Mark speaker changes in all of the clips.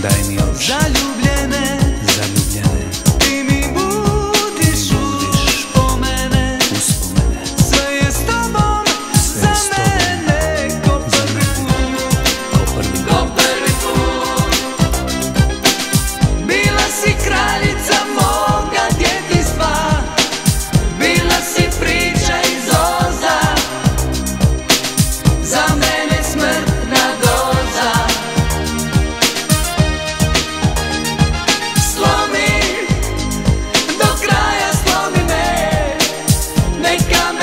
Speaker 1: Dai meus.
Speaker 2: Make a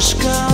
Speaker 2: Krishna.